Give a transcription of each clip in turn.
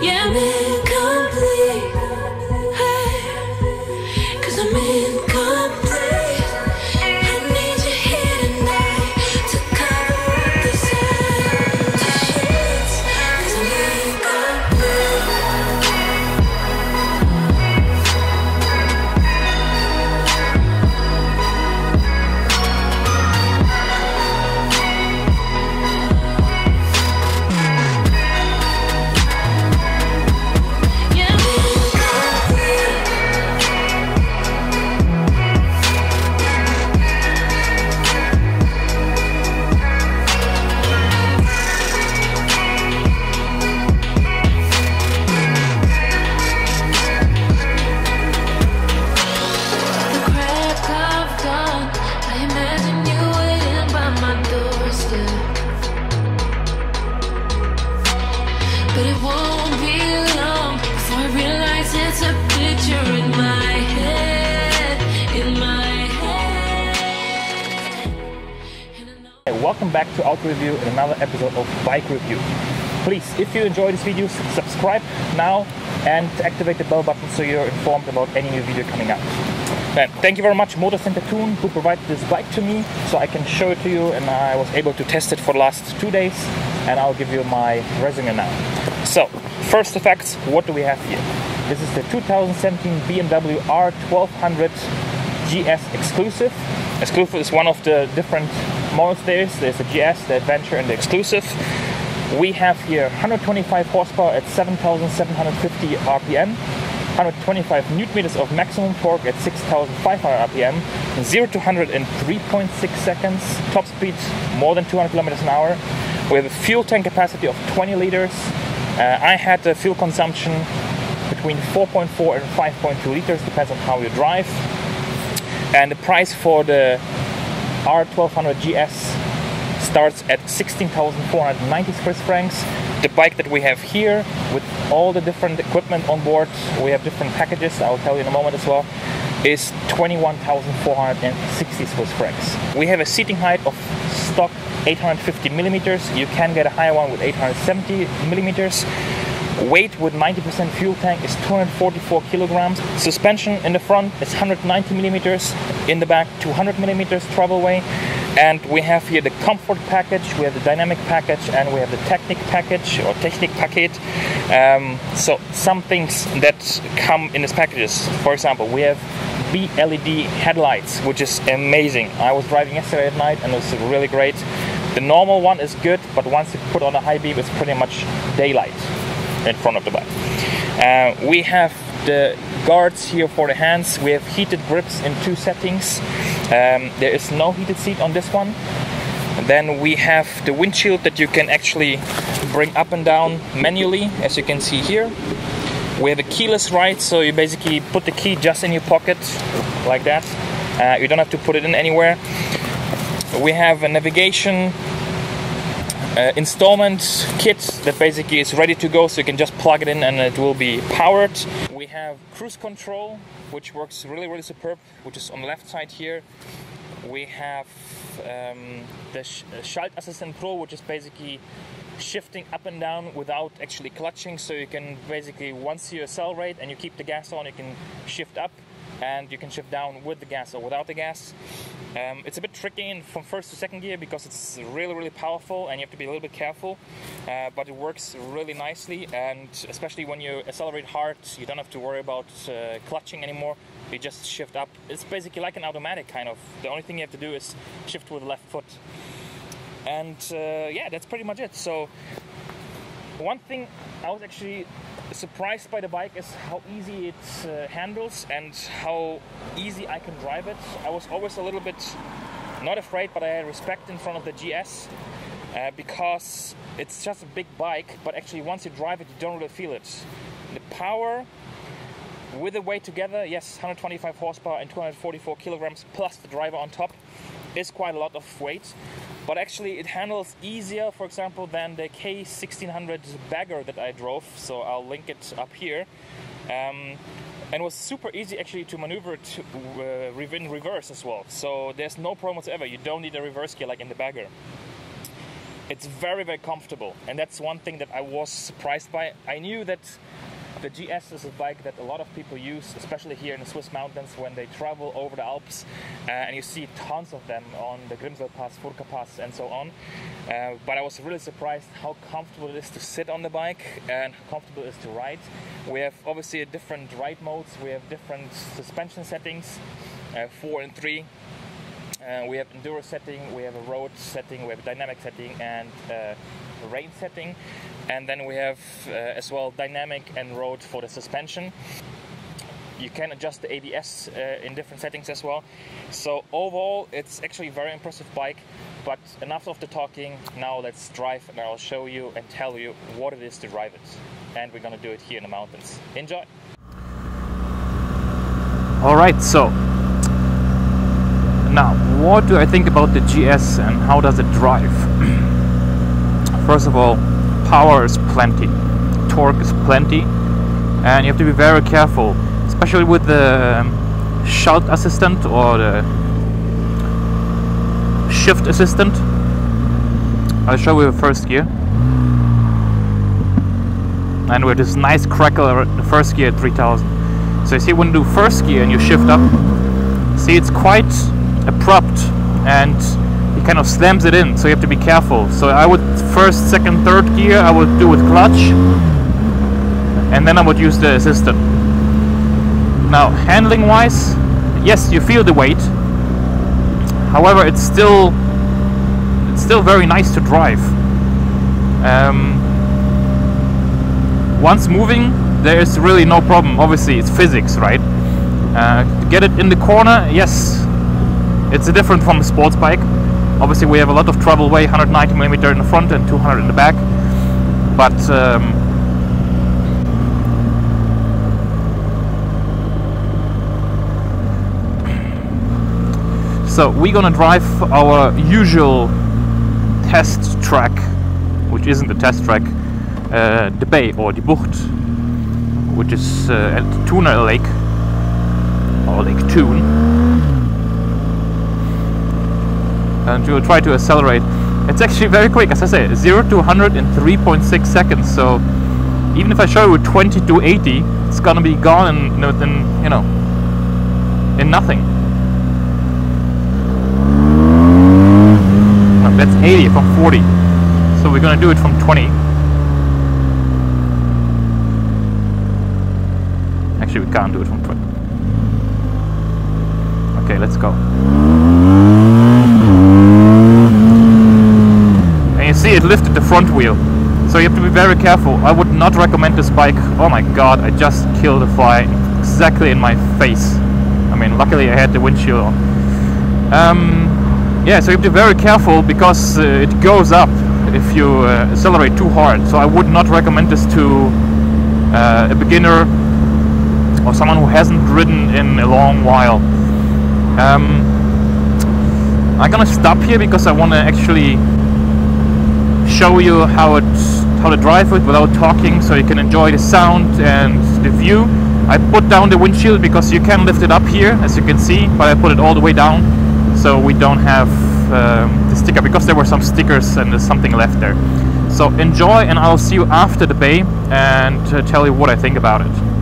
Yeah, I'm back to Auto Review in another episode of Bike Review. Please, if you enjoy this video, subscribe now and activate the bell button so you're informed about any new video coming up. Thank you very much Moto Center Thun who provided this bike to me so I can show it to you and I was able to test it for the last two days and I'll give you my resume now. So, first effects, what do we have here? This is the 2017 BMW R1200 GS Exclusive. Exclusive is one of the different models there. There's the GS, the Adventure, and the Exclusive. We have here 125 horsepower at 7,750 RPM, 125 newton meters of maximum torque at 6,500 RPM, 0 to 100 in 3.6 seconds, top speed more than 200 kilometers an hour. We have a fuel tank capacity of 20 liters. Uh, I had a fuel consumption between 4.4 and 5.2 liters, depends on how you drive. And the price for the R1200 GS starts at 16,490 Swiss francs. The bike that we have here, with all the different equipment on board, we have different packages, I'll tell you in a moment as well, is 21,460 Swiss francs. We have a seating height of stock 850 millimeters. You can get a higher one with 870 millimeters. Weight with 90% fuel tank is 244 kilograms. Suspension in the front is 190 millimeters. In the back, 200 millimeters travel way. And we have here the comfort package, we have the dynamic package, and we have the Technic package or Technic packet. Um, so some things that come in these packages. For example, we have B LED headlights, which is amazing. I was driving yesterday at night and it was really great. The normal one is good, but once you put on a high beam, it's pretty much daylight in front of the bike. Uh, we have the guards here for the hands. We have heated grips in two settings. Um, there is no heated seat on this one. Then we have the windshield that you can actually bring up and down manually, as you can see here. We have a keyless ride, so you basically put the key just in your pocket, like that. Uh, you don't have to put it in anywhere. We have a navigation uh, installment kit that basically is ready to go, so you can just plug it in and it will be powered. We have cruise control, which works really, really superb, which is on the left side here. We have um, the Sch- uh, Schalt Assistant Pro, which is basically shifting up and down without actually clutching. So you can basically, once you accelerate and you keep the gas on, you can shift up and you can shift down with the gas or without the gas. Um, it's a bit tricky in, from first to second gear because it's really, really powerful and you have to be a little bit careful. Uh, but it works really nicely, and especially when you accelerate hard, you don't have to worry about uh, clutching anymore. You just shift up. It's basically like an automatic kind of. The only thing you have to do is shift with the left foot. And uh, yeah, that's pretty much it. So, one thing I was actually surprised by the bike is how easy it uh, handles and how easy I can drive it. I was always a little bit not afraid, but I had respect in front of the GS uh, because it's just a big bike. But actually, once you drive it, you don't really feel it. The power with the weight together, yes, 125 horsepower and 244 kilograms plus the driver on top is quite a lot of weight. But actually, it handles easier, for example, than the K1600 bagger that I drove. So I'll link it up here. Um, and was super easy actually to maneuver it uh, in reverse as well. So there's no problem whatsoever. You don't need a reverse gear like in the bagger. it's very very comfortable, and that's one thing that I was surprised by. I knew that the GS is a bike that a lot of people use, especially here in the Swiss mountains when they travel over the Alps, uh, and you see tons of them on the Grimsel Pass, Furka Pass, and so on. Uh, but I was really surprised how comfortable it is to sit on the bike and how comfortable it is to ride. We have obviously different ride modes, we have different suspension settings, uh, four and three. Uh, we have enduro setting, we have a road setting, we have a dynamic setting, and uh, rain setting. And then we have uh, as well dynamic and road for the suspension. You can adjust the ABS uh, in different settings as well. So overall, it's actually a very impressive bike. But enough of the talking. Now let's drive, and I'll show you and tell you what it is to drive it. And we're gonna do it here in the mountains. Enjoy. All right, so now what do I think about the GS and how does it drive? First of all, power is plenty, torque is plenty, and you have to be very careful, especially with the um, Schalt assistant or the shift assistant. I'll show you the first gear. And with this nice crackle the first gear at 3000. So you see when you do first gear and you shift up, see it's quite abrupt and he kind of slams it in so you have to be careful so I would first second third gear I would do with clutch. And then I would use the assistant. Now handling wise yes you feel the weight. However it's still it's still very nice to drive. Um, once moving there is really no problem. Obviously it's physics right? Uh, to get it in the corner yes. It's different from a sports bike. Obviously, we have a lot of travel way, 190 millimeter in the front and 200 in the back. But um, so we're gonna drive our usual test track, which isn't a test track, uh, the bay or the Bucht, which is uh, at Thuner Lake or Lake Thun and you will try to accelerate. It's actually very quick, as I say, 0 to 100 in 3.6 seconds. So even if I show you 20 to 80, it's gonna be gone in, in you know, in nothing. No, that's 80 from 40. So we're gonna do it from 20. Actually, we can't do it from 20. Okay, let's go. See it lifted the front wheel. So you have to be very careful. I would not recommend this bike. Oh my god, I just killed a fly exactly in my face. I mean, luckily I had the windshield on. Um, yeah, so you have to be very careful because uh, it goes up if you uh, accelerate too hard. So I would not recommend this to uh, a beginner or someone who hasn't ridden in a long while. Um, I'm gonna stop here because I want to actually show you how it how to drive it without talking so you can enjoy the sound and the view. I put down the windshield because you can lift it up here as you can see but I put it all the way down so we don't have um, the sticker because there were some stickers and there's something left there. So enjoy and I'll see you after the bay and uh, tell you what I think about it.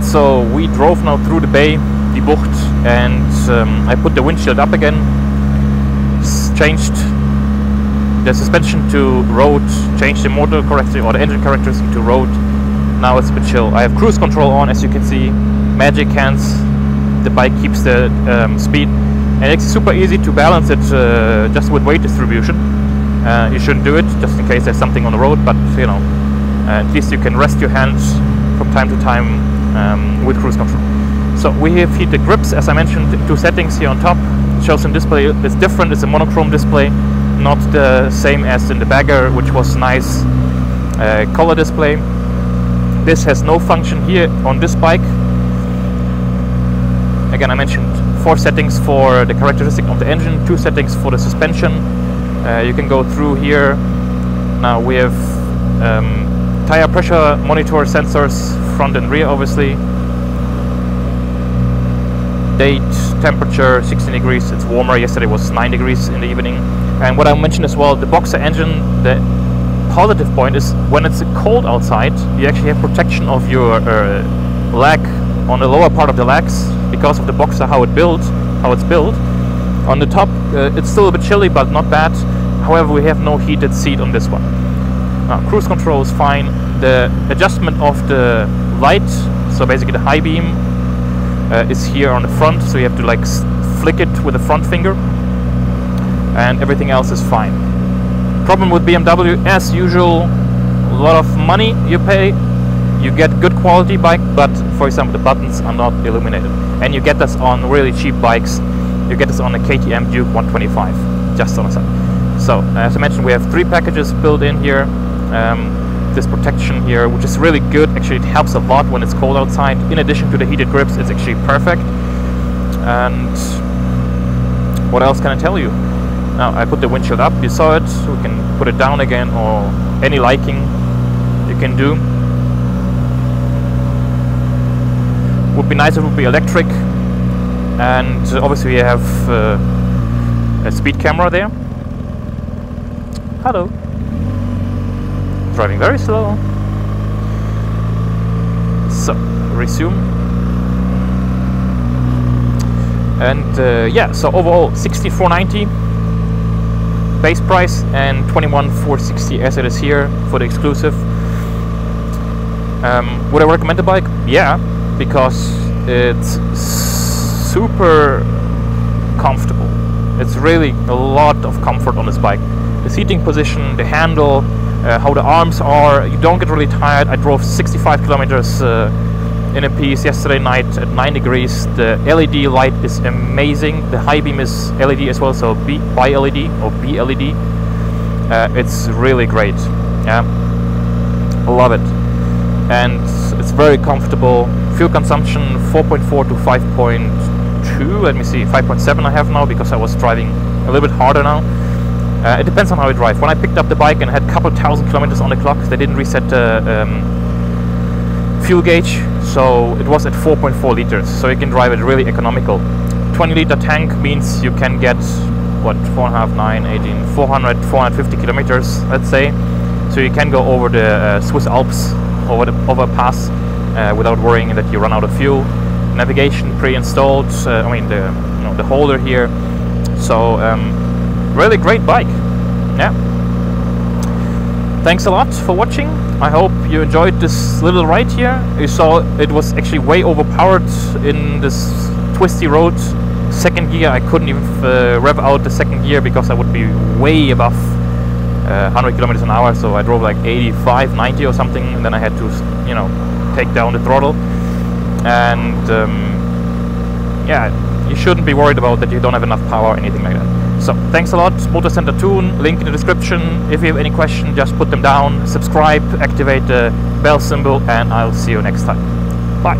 So we drove now through the bay, the Bucht, and um, I put the windshield up again, changed the suspension to road, changed the motor characteristic or the engine characteristic to road. Now it's a bit chill. I have cruise control on, as you can see, magic hands, the bike keeps the um, speed, and it's super easy to balance it uh, just with weight distribution. Uh, you shouldn't do it just in case there's something on the road, but you know, uh, at least you can rest your hands from time to time um, with cruise control. So we have heated grips, as I mentioned, two settings here on top. Shows in display it's different. It's a monochrome display, not the same as in the Bagger, which was nice uh, color display. This has no function here on this bike. Again, I mentioned four settings for the characteristic of the engine, two settings for the suspension. Uh, you can go through here. Now we have um, tire pressure monitor sensors, front and rear, obviously. Date, temperature, 16 degrees. It's warmer. Yesterday was 9 degrees in the evening. And what I mentioned as well, the Boxer engine, the positive point is when it's cold outside, you actually have protection of your uh, leg on the lower part of the legs because of the Boxer, how it built, how it's built. On the top, uh, it's still a bit chilly, but not bad. However, we have no heated seat on this one. Now, cruise control is fine. The adjustment of the light, so basically the high beam, uh, is here on the front, so you have to like flick it with the front finger, and everything else is fine. Problem with BMW, as usual, a lot of money you pay, you get good quality bike, but for example, the buttons are not illuminated, and you get this on really cheap bikes. You get this on a KTM Duke 125, just on the side. So, as I mentioned, we have three packages built in here. Um, this protection here, which is really good. Actually, it helps a lot when it's cold outside. In addition to the heated grips, it's actually perfect. And what else can I tell you? Now, I put the windshield up. You saw it. We can put it down again, or any liking you can do. Would be nice if it would be electric. And obviously, we have uh, a speed camera there. Hello. Driving very slow. So, resume. And uh, yeah, so overall 6490 base price and 21460 as it is here for the exclusive. Um, would I recommend the bike? Yeah, because it's super comfortable. It's really a lot of comfort on this bike. The seating position, the handle, uh, how the arms are. You don't get really tired. I drove 65 kilometers uh, in a piece yesterday night at 9 degrees. The LED light is amazing. The high beam is LED as well, so B by LED or B LED. Uh, it's really great. Yeah, I love it, and it's very comfortable. Fuel consumption 4.4 to 5.2. Let me see, 5.7 I have now because I was driving a little bit harder now. Uh, it depends on how you drive. When I picked up the bike and had a couple thousand kilometers on the clock, they didn't reset the um, fuel gauge, so it was at 4.4 liters. So you can drive it really economical. 20 liter tank means you can get what 4.5, 9, 18, 400, 450 kilometers, let's say. So you can go over the uh, Swiss Alps, over the over pass, uh, without worrying that you run out of fuel. Navigation pre-installed. Uh, I mean the you know the holder here. So. Um, really great bike. Yeah. Thanks a lot for watching. I hope you enjoyed this little ride here. You saw it was actually way overpowered in this twisty road. Second gear, I couldn't even uh, rev out the second gear because I would be way above uh, 100 kilometers an hour. So I drove like 85, 90 or something, and then I had to, you know, take down the throttle. And um, yeah, you shouldn't be worried about that you don't have enough power or anything like that. So thanks a lot, Moto Center Thun, link in the description. If you have any question, just put them down, subscribe, activate the bell symbol, and I'll see you next time. Bye.